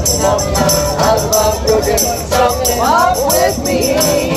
I love your get So up with me.